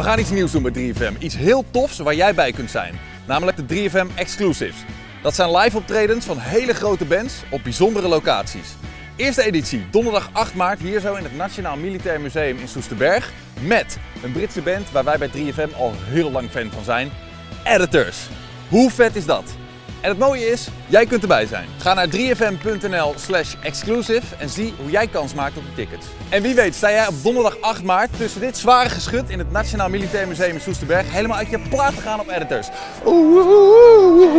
We gaan iets nieuws doen met 3FM. Iets heel tofs waar jij bij kunt zijn. Namelijk de 3FM Exclusives. Dat zijn live optredens van hele grote bands op bijzondere locaties. Eerste editie, donderdag 8 maart, hier zo in het Nationaal Militair Museum in Soesterberg. Met een Britse band waar wij bij 3FM al heel lang fan van zijn. Editors. Hoe vet is dat? En het mooie is, jij kunt erbij zijn. Ga naar 3fm.nl slash exclusive en zie hoe jij kans maakt op de tickets. En wie weet sta jij op donderdag 8 maart tussen dit zware geschut in het Nationaal Militair Museum in Soesterberg helemaal uit je plaat te gaan op editors. Oeh, oeh.